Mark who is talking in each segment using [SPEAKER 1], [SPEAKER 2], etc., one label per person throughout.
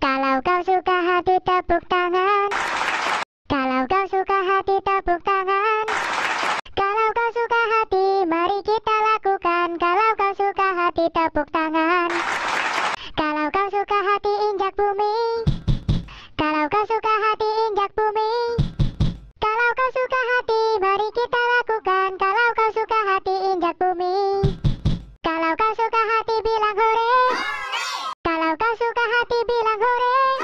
[SPEAKER 1] Kalau kau suka hati tepuk tangan. Kalau kau suka hati tepuk tangan. Kalau kau suka hati mari kita lakukan. Kalau kau suka hati tepuk tangan. Kalau kau suka hati injak bumi. Kalau kau suka hati injak bumi suka hati mari kita lakukan. Kalau kau suka hati injak bumi. Kalau kau suka hati bilang hore. Kalau kau suka hati bilang hore.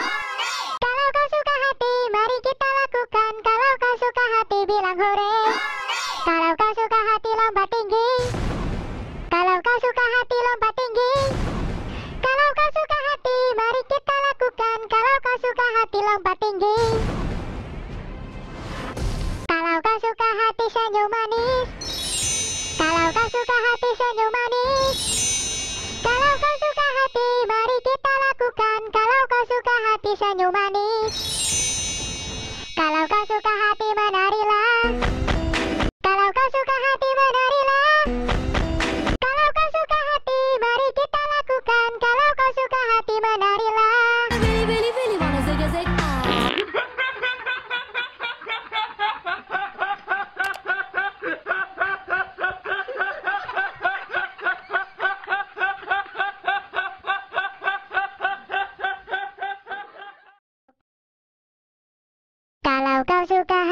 [SPEAKER 1] Kalau kau suka hati senyum manis Kalau kau suka hati mari kita lakukan. Kalau kau suka hati senyum manis Kalau kau suka hati menarilah. Kalau kau suka hati menari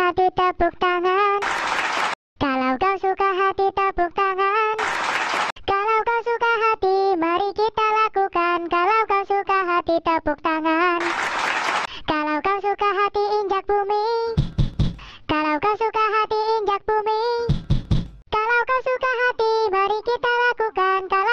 [SPEAKER 1] hati tepuk tangan. Kalau kau suka hati tepuk tangan. Kalau kau suka hati mari kita lakukan. Kalau kau suka hati tepuk tangan. Kalau kau suka hati injak bumi. Kalau kau suka hati injak bumi. Kalau kau suka hati mari kita lakukan.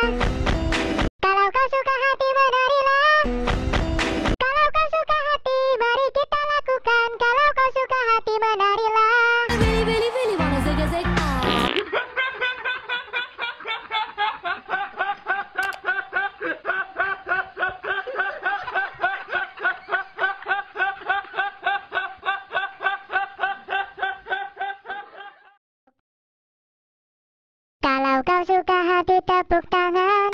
[SPEAKER 1] Bye. juga hadir tepuk tangan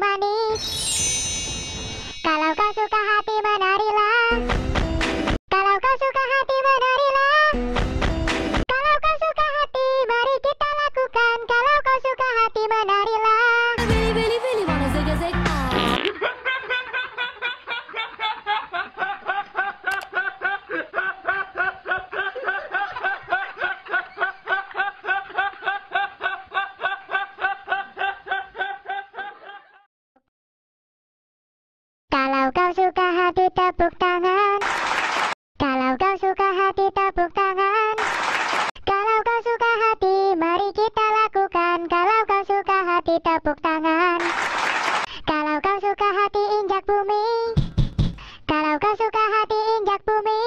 [SPEAKER 1] manis. Kalau kau suka hati suka hati tepuk tangan Kalau kau suka hati mari kita lakukan. Kalau kau suka hati tepuk tangan Kalau kau suka hati injak bumi. Kalau kau suka hati injak bumi.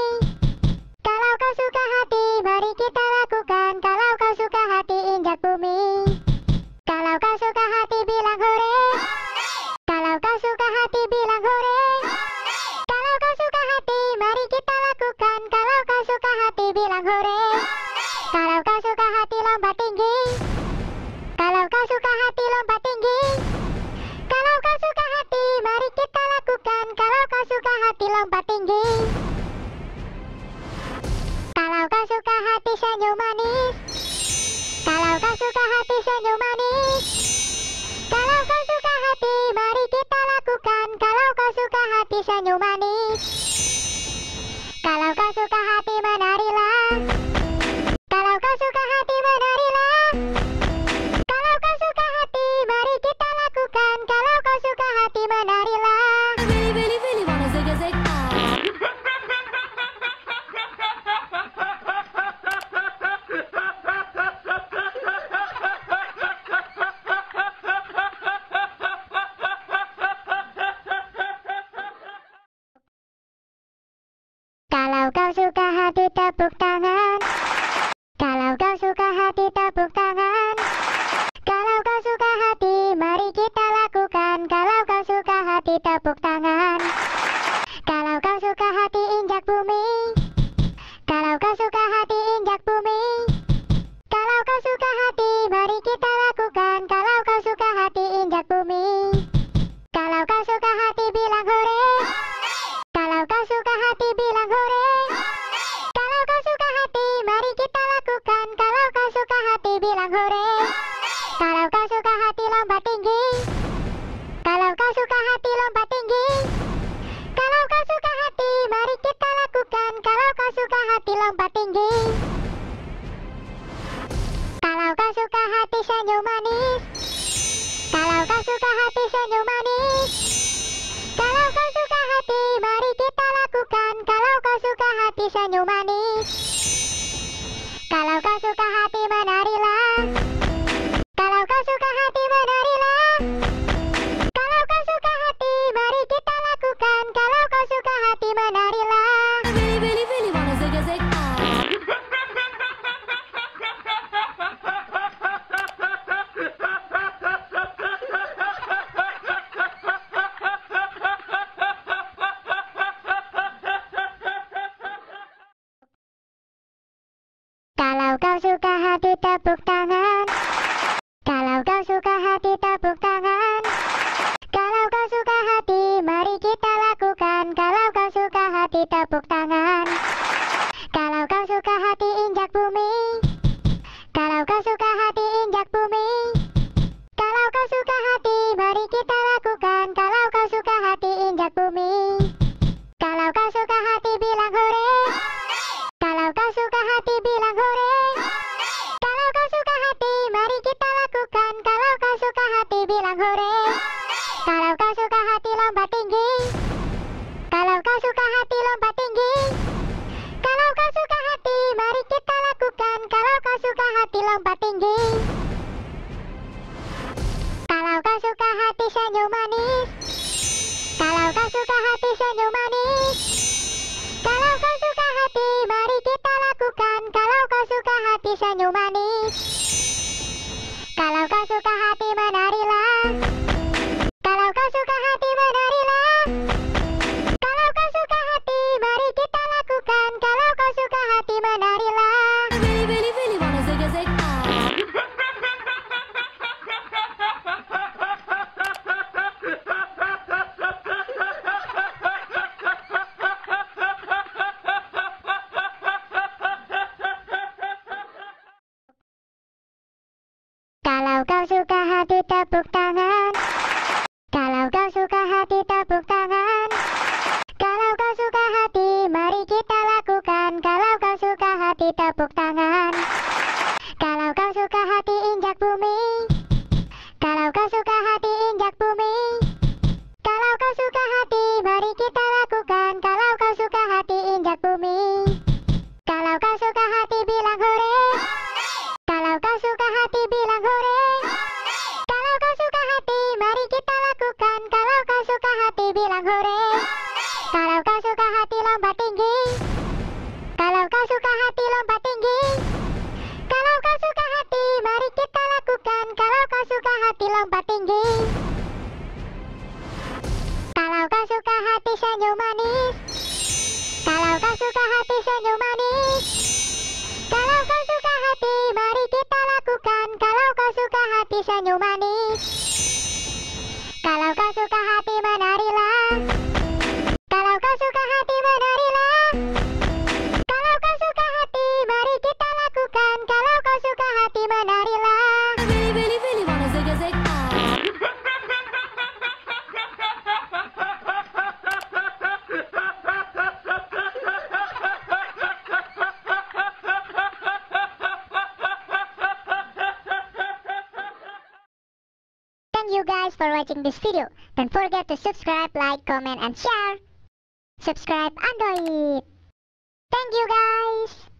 [SPEAKER 1] Kalau kau suka hati mari kita lakukan. Kalau kau suka hati injak bumi. Hati lompat tinggi Kalau kau suka hati senyum manis. Kalau kau suka hati senyum manis. Kalau kau suka hati mari kita lakukan. Kalau kau suka hati senyum manis. Kalau kau suka hati menarilah Kalau kau suka hati tepuk tangan. Kalau kau suka hati tepuk tangan. Kalau kau suka hati mari kita lakukan. Kalau kau suka hati tepuk tangan. Kalau kau suka hati injak bumi. Kalau kau suka hati hati senyum manis Kalau kau suka hati senyum manis kalau kau suka hati, mari kita lakukan. Kalau kau suka hati senyum manis. Kalau kau suka hati menarilah. Kalau kau suka hati Kalau kau suka hati tepuk tangan. Kalau kau suka hati tepuk tangan. Kalau kau suka hati mari kita lakukan. Kalau kau suka hati tepuk tangan. Kalau kau suka hati injak bumi. Kalau kau suka hati injak bumi Kalau kau suka hati menarilah for watching this video. Don't forget to subscribe, like, comment, and share. Subscribe and do it. Thank you guys.